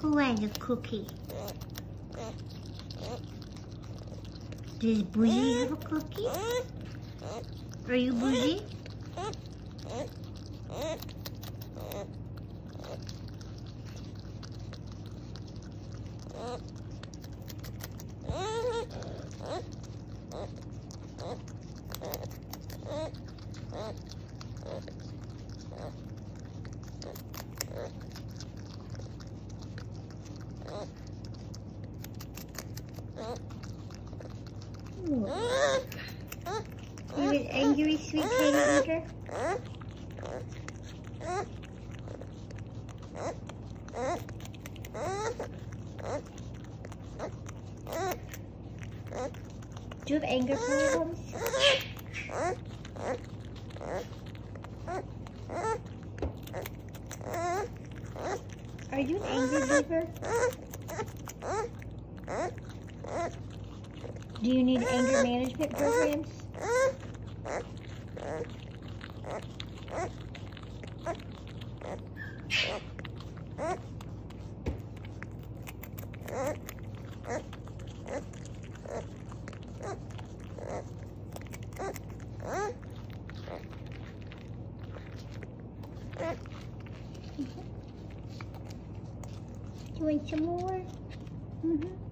Who has a cookie? Does Bougie have a cookie? Are you Bougie? You an angry sweet teddy bear? Do you have anger problems? Are you an angry beaver? Do you need anger management programs? You want some more? Mm-hmm.